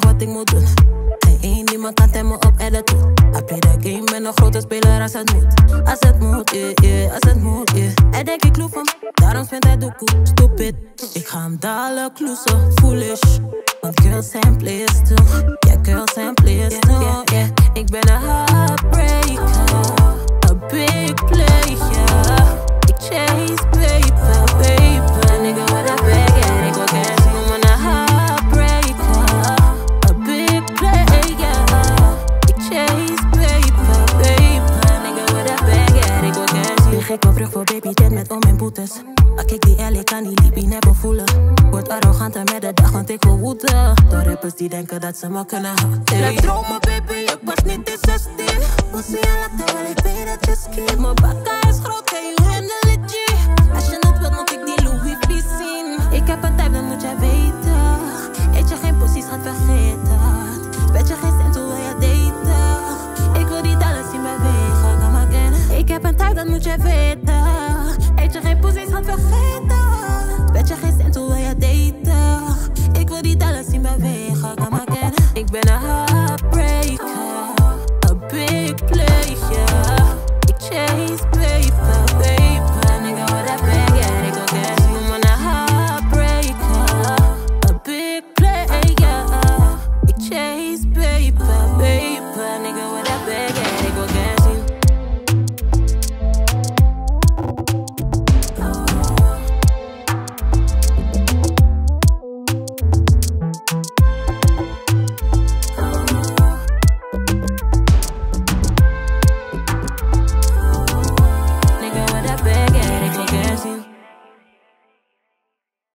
wat ik moet doen. Geen één die me kan temmen op attitude. I play the game met een grote speler als het moet. Als het moet, yeah, yeah, als het moet, yeah. Hij denkt ik loef hem, daarom spent hij doekoe. Stupid, ik ga hem dadelijk kloesen. Foolish, want girls zijn players. Yeah, girls zijn players Ik gek op rug voor baby tent met om mijn boetes. Ah, kijk die L, ik kan die liepie never voelen. Word arroganter met de dag, want ik wil woeden. Door rappers die denken dat ze me kunnen haten. Blijf dromen, baby, ik was niet in 16. Hoe zie je laten, wel ik weet dat je. Mijn bakka is groot, en you handle it. Als je het wilt, moet ik die Louis V zien. Ik heb een type, dat moet jij weten. Eet je geen pussies, gaat vergeten. جفيتها Eet je geen poesies, gaan vergeten Ben je geen cent, hoe wil je daten? Ik wil die dallas zien bewegen, oh, kan maar kennen. Ik ben een heartbreaker A big player. Ik chase paper, paper Nigga, what that bag at, ik wil cash. Ik ben een heartbreaker A big player. Ik chase paper, paper Nigga,